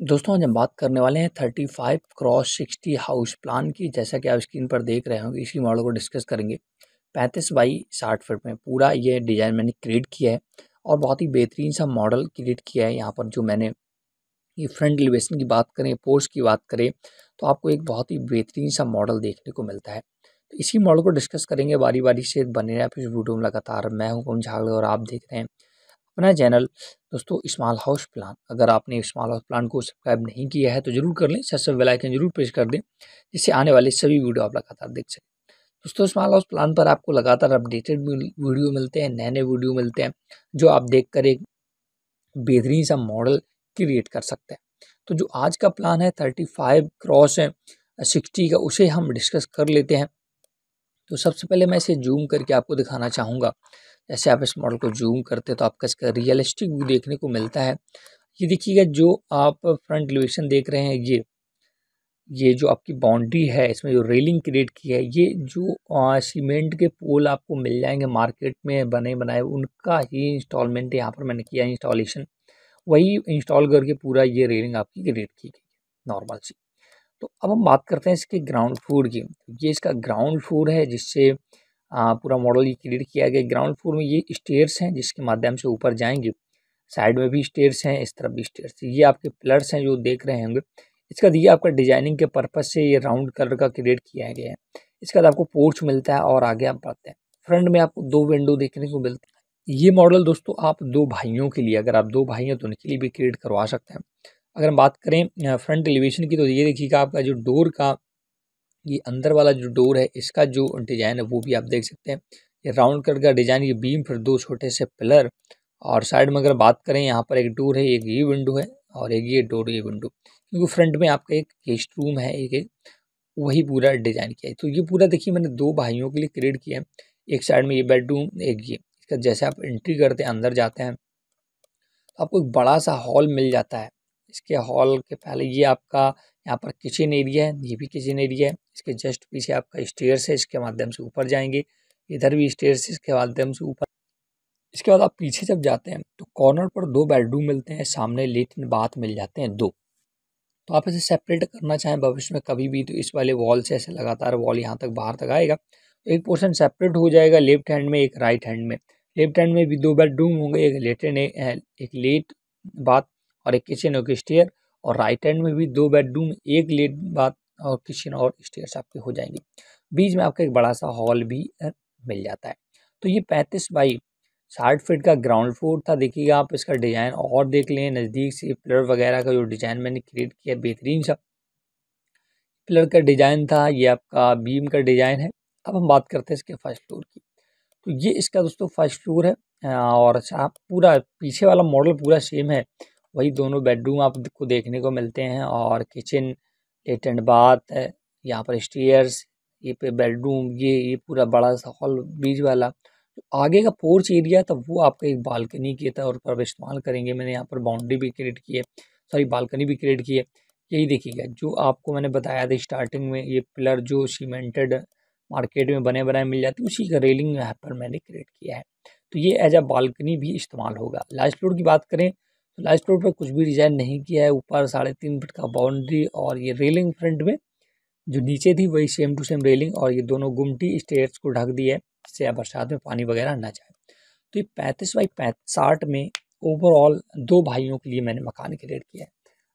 दोस्तों आज हम बात करने वाले हैं thirty five cross sixty house plan की, जैसा कि आप स्क्रीन पर देख रहे होंगे, इसी मॉडल को डिस्कस करेंगे। पैंतीस बाई साठ फीट में पूरा ये डिज़ाइन मैंने क्रिएट किया है और बहुत ही बेहतरीन सा मॉडल क्रिएट किया है। यहाँ पर जो मैंने ये फ्रंट एलिवेशन की बात करें पोर्स की बात करें तो आपको एक बहुत ही बेहतरीन सा मॉडल देखने को मिलता है। तो इसी मॉडल को डिस्कस करेंगे बारी बारी से। बने रहे फिर वीडियो में। लगातार मैं हूँ कौन झागड़ और आप देख रहे हैं अपना चैनल दोस्तों स्मॉल हाउस प्लान अगर आपने स्मॉल हाउस प्लान को सब्सक्राइब नहीं किया है तो ज़रूर कर लें। सबसे बेल आइकन ज़रूर प्रेस कर दें, जिससे आने वाले सभी वीडियो आप लगातार देख सकें। दोस्तों स्मॉल हाउस प्लान पर आपको लगातार अपडेटेड वीडियो मिलते हैं नए नए वीडियो मिलते हैं, जो आप देख कर एक बेहतरीन सा मॉडल क्रिएट कर सकते हैं। तो जो आज का प्लान है थर्टी फाइव क्रॉस है सिक्सटी का, उसे हम डिस्कस कर लेते हैं। तो सबसे पहले मैं इसे जूम करके आपको दिखाना चाहूँगा। जैसे आप इस मॉडल को जूम करते तो आपका इसका रियलिस्टिक व्यू देखने को मिलता है। ये देखिएगा, जो आप फ्रंट एलिवेशन देख रहे हैं, ये ये जो आपकी बाउंड्री है, इसमें जो रेलिंग क्रिएट की है, ये जो सीमेंट के पोल आपको मिल जाएँगे मार्केट में बने, बनाए, उनका ही इंस्टॉलमेंट यहाँ पर मैंने किया इंस्टॉलेशन। वही इंस्टॉल करके पूरा ये रेलिंग आपकी क्रिएट की गई नॉर्मल सी। तो अब हम बात करते हैं इसके ग्राउंड फ्लोर की। ये इसका ग्राउंड फ्लोर है, जिससे पूरा मॉडल ये क्रिएट किया गया। ग्राउंड फ्लोर में ये स्टेयर्स हैं जिसके माध्यम से ऊपर जाएँगे। साइड में भी स्टेयर्स हैं, इस तरफ़ भी स्टेयर्स ये आपके पिलर्स हैं जो देख रहे होंगे। इसका दिया आपका डिज़ाइनिंग के पर्पज से ये राउंड कलर का क्रिएट किया गया है। इसके बाद आपको पोर्च मिलता है और आगे आप बढ़ते हैं। फ्रंट में आपको दो विंडो देखने को मिलते है। ये मॉडल दोस्तों आप दो भाइयों के लिए, अगर आप दो भाई हैं तो उनके लिए भी क्रिएट करवा सकते हैं। अगर हम बात करें फ्रंट एलिवेशन की तो ये देखिएगा आपका जो डोर का ये अंदर वाला जो डोर है, इसका जो डिज़ाइन है, वो भी आप देख सकते हैं। ये राउंड कट का डिज़ाइन, ये बीम फिर दो छोटे से पिलर और साइड में अगर बात करें, यहाँ पर एक डोर है, एक ये विंडो है और एक ये डोर, ये विंडो। क्योंकि फ्रंट में आपका एक गेस्ट रूम है, एक एक, वही पूरा डिज़ाइन किया है। तो ये पूरा देखिए, मैंने दो भाइयों के लिए क्रिएट किया है। एक साइड में ये बेडरूम, एक ये। इसका जैसे आप एंट्री करते हैं, अंदर जाते हैं तो आपको एक बड़ा सा हॉल मिल जाता है। इसके हॉल के पहले ये आपका यहाँ पर किचन एरिया है, ये भी किचन एरिया है। इसके जस्ट पीछे आपका स्टेयर्स है, इसके माध्यम से ऊपर जाएँगे। इधर भी स्टेयर्स इसके माध्यम से ऊपर। इसके बाद आप पीछे जब जाते हैं तो कॉर्नर पर दो बेडरूम मिलते हैं, सामने लेटिन बाथ मिल जाते हैं दो। तो आप इसे सेपरेट करना चाहें भविष्य में कभी भी तो इस वाले वॉल से ऐसे लगातार वॉल यहाँ तक बाहर तक आएगा। तो एक पोर्शन सेपरेट हो जाएगा लेफ़्ट हैंड में, एक राइट हैंड में। लेफ़्ट हैंड में भी दो बेडरूम होंगे, एक लेटिन एक लेट बाथ और एक किचन और स्टेयर। और राइट हैंड में भी दो बेडरूम एक लेट बाथ और किचन और स्टेयर्स आपके हो जाएँगे। बीच में आपका एक बड़ा सा हॉल भी मिल जाता है। तो ये पैंतीस बाई साठ फीट का ग्राउंड फ्लोर था। देखिएगा आप इसका डिज़ाइन और देख लें, नज़दीक से पिलर वगैरह का जो डिज़ाइन मैंने क्रिएट किया, बेहतरीन सा। पिलर का डिज़ाइन था, ये आपका बीम का डिज़ाइन है। अब हम बात करते हैं इसके फ़र्स्ट फ्लोर की। तो ये इसका दोस्तों फ़र्स्ट फ्लोर है और अच्छा पूरा पीछे वाला मॉडल पूरा सेम है। वही दोनों बेडरूम आपको देखने को मिलते हैं और किचन लेट एंड बाथ है यहाँ पर स्टेयर्स ये पे बेडरूम ये ये पूरा बड़ा सा हॉल बीच वाला। आगे का पोर्च एरिया था, वो आपका एक बालकनी के तौर पर इस्तेमाल करेंगे। मैंने यहाँ पर बाउंड्री भी क्रिएट की है। सॉरी बालकनी भी क्रिएट की है। यही देखिएगा, जो आपको मैंने बताया था स्टार्टिंग में, ये पिलर जो सीमेंटेड मार्केट में बने, बनाए, मिल जाते उसी का रेलिंग यहाँ पर मैंने क्रिएट किया है। तो ये एज अ बालकनी भी इस्तेमाल होगा। लास्ट फ्लोर की बात करें लास्ट फ्लोर पर कुछ भी डिज़ाइन नहीं किया है, ऊपर साढ़े तीन फीट का बाउंड्री और ये रेलिंग फ्रंट में, जो नीचे थी वही सेम टू सेम रेलिंग और ये दोनों गुमटी स्टेयर्स को ढक दिया है, जिससे बरसात में पानी वगैरह ना जाए। तो ये पैंतीस बाई पैंसाठ में ओवरऑल दो भाइयों के लिए मैंने मकान क्रिएट किया है।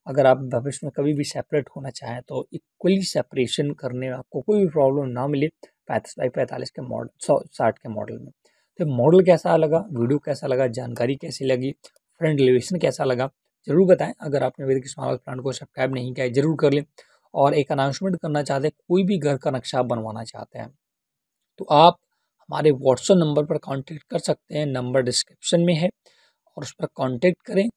अगर आप भविष्य में कभी भी सेपरेट होना चाहें तो इक्वली सेपरेशन करने में आपको कोई भी प्रॉब्लम ना मिले पैंतीस बाई पैंतालीस के मॉडल सौ साठ के मॉडल में। तो मॉडल कैसा लगा वीडियो कैसा लगा, जानकारी कैसी लगी फ्रंट एलिवेशन कैसा लगा, ज़रूर बताएँ। अगर आपने तक स्मॉल प्लांट को सब्सक्राइब नहीं किया है, ज़रूर कर लें। और एक अनाउंसमेंट करना चाहते हैं, कोई भी घर का नक्शा बनवाना चाहते हैं तो आप हमारे व्हाट्सअप नंबर पर कांटेक्ट कर सकते हैं। नंबर डिस्क्रिप्शन में है और उस पर कांटेक्ट करें।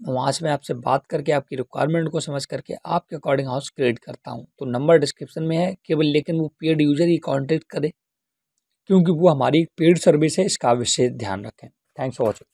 वहाँ से मैं आपसे बात करके, आपकी रिक्वायरमेंट को समझ करके, आपके अकॉर्डिंग हाउस क्रिएट करता हूँ। तो नंबर डिस्क्रिप्शन में है, केवल लेकिन वो पेड यूज़र ही कॉन्टेक्ट करे, क्योंकि वो हमारी पेड सर्विस है, इसका विशेष ध्यान रखें। Thanks for watching